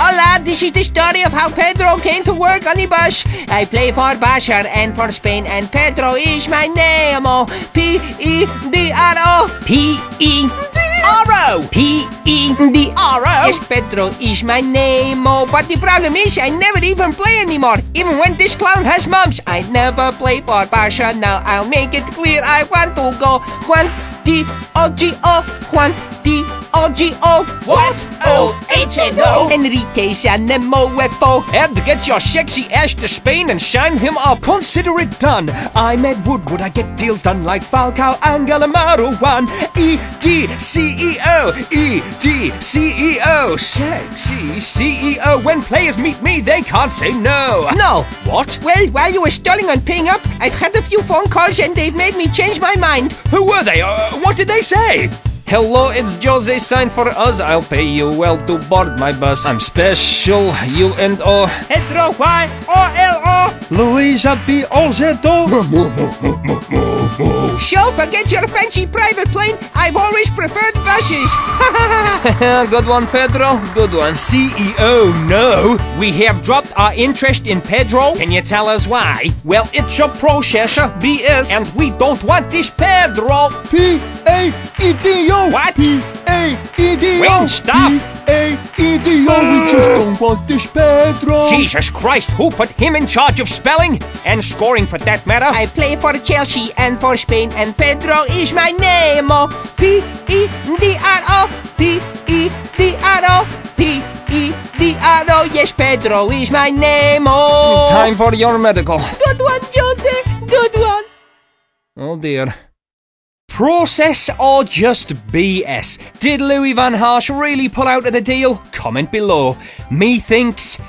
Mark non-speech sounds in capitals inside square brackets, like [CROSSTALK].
Hola, this is the story of how Pedro came to work on the bus. I play for Barça and for Spain, and Pedro is my name. Oh, P E D R O. P E D R O. P E D R O. Yes, Pedro is my name. Oh, but the problem is, I never even play anymore. Even when this clown has mumps, I never play for Barça. Now I'll make it clear. I want to go Juan D O G O. Juan D O G O. What? Oh, O-H-N-O? Enrique Sanemofo. And get your sexy ass to Spain and sign him up. Consider it done. I'm Ed Woodward. I get deals done like Falcao and Galamaro. E D C E O. E D C E O. Sexy CEO. When players meet me, they can't say no. No. What? Well, while you were stalling on paying up, I've had a few phone calls and they've made me change my mind. Who were they? Uh, what did they say? Hello, it's Jose. Sign for us. I'll pay you well to board my bus. I'm special. You and O. Y O L O. Luisa B. Olzeto. So forget your fancy private plane. I've always preferred buses. [LAUGHS] Good one, Pedro. Good one. CEO, no. We have dropped our interest in Pedro. Can you tell us why? Well, it's a process. BS. And we don't want this Pedro. P A E D O. What? P A E D O. Wait, stop. P A E D O. We just don't want this Pedro. Jesus Christ, who put him in charge of spelling? And scoring for that matter? I play for Chelsea and for Spain, and Pedro is my name. Oh, P E D R O. P E D R O. P E D R O. Yes, Pedro is my name. Oh. Time for your medical. Good one, Jose. Good one. Oh dear. Process or just BS? Did Louis Van Harsh really pull out of the deal? Comment below. Me thinks